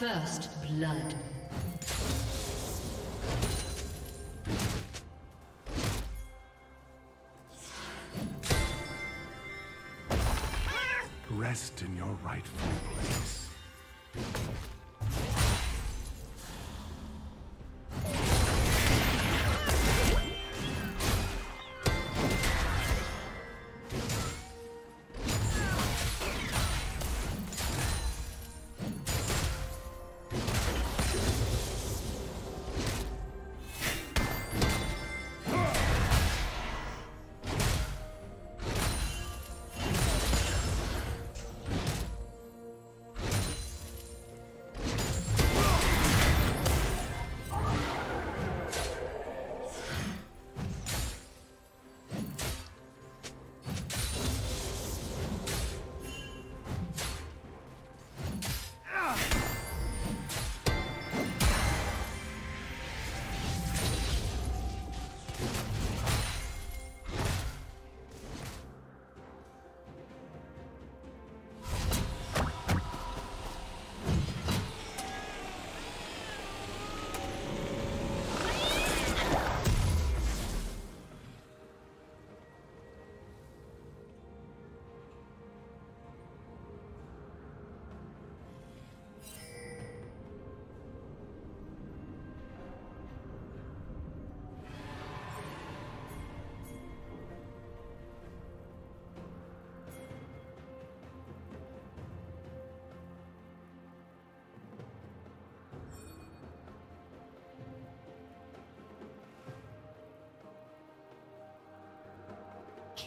First blood. Rest in your rightful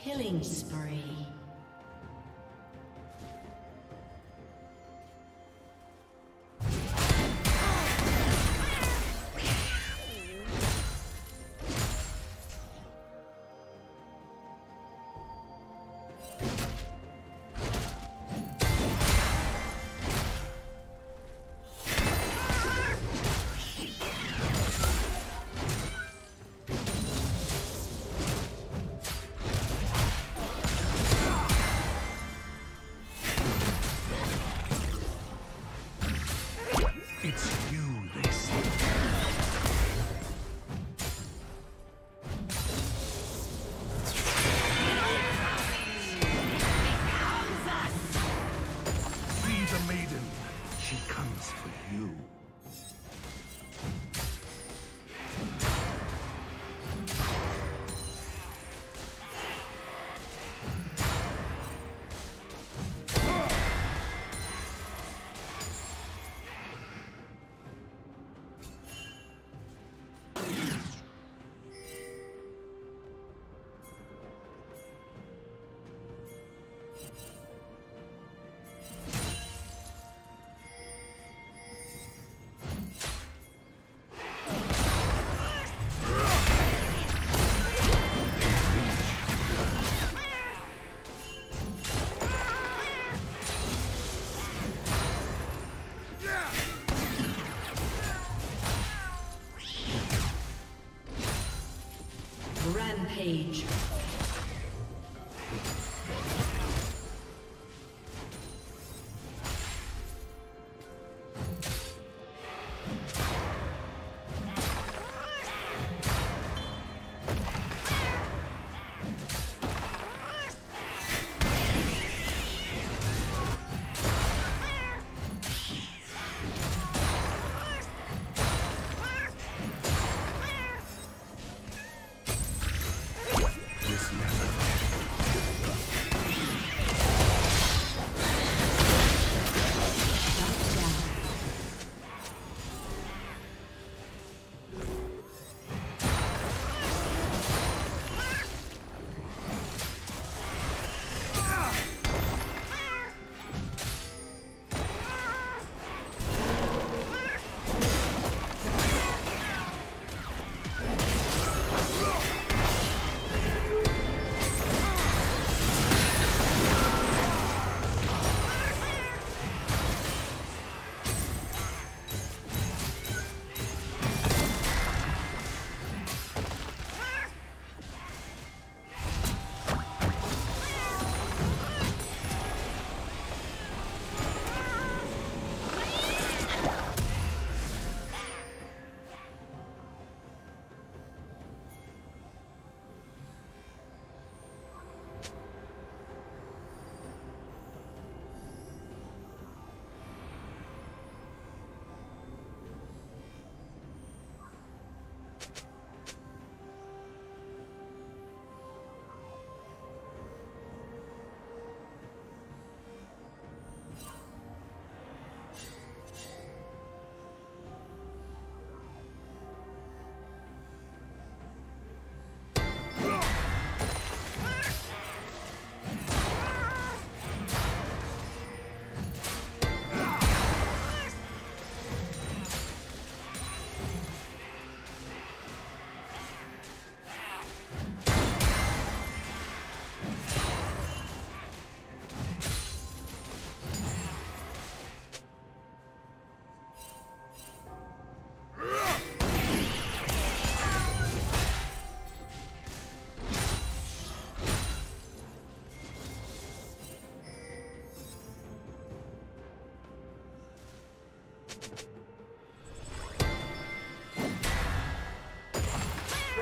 Killing spree. Rampage.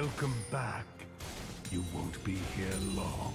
Welcome back. You won't be here long.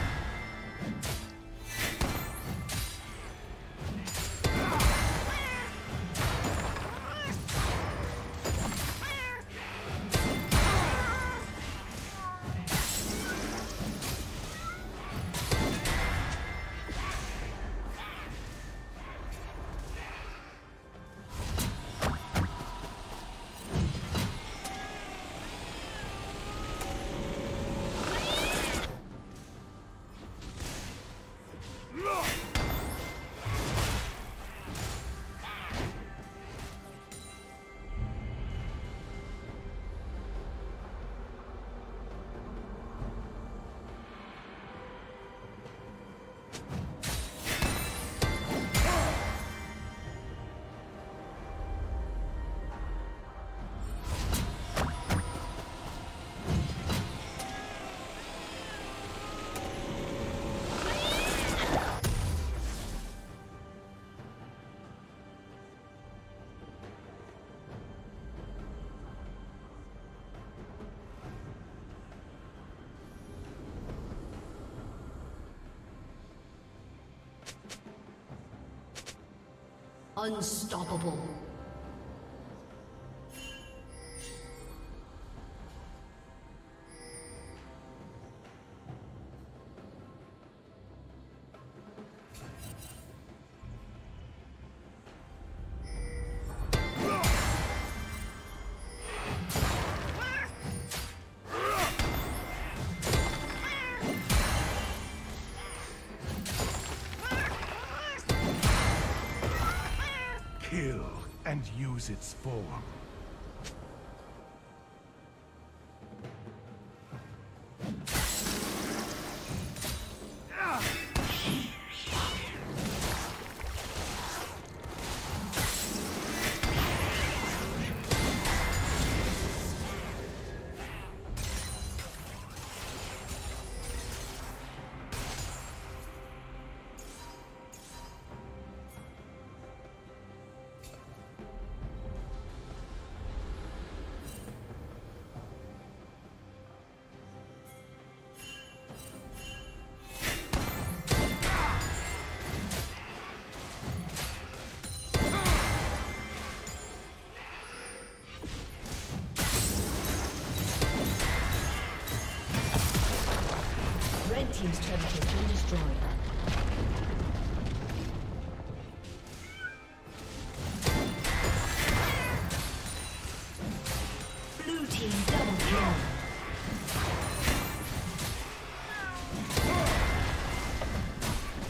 Unstoppable. Use its form.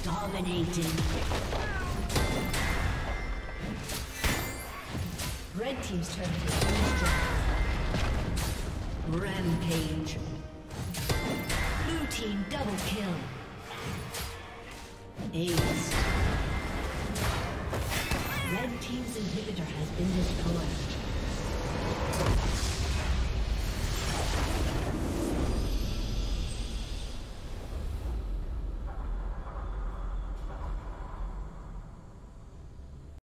Dominating. Red team's turret has been. Rampage Blue team double kill. Ace. Red team's inhibitor has been destroyed.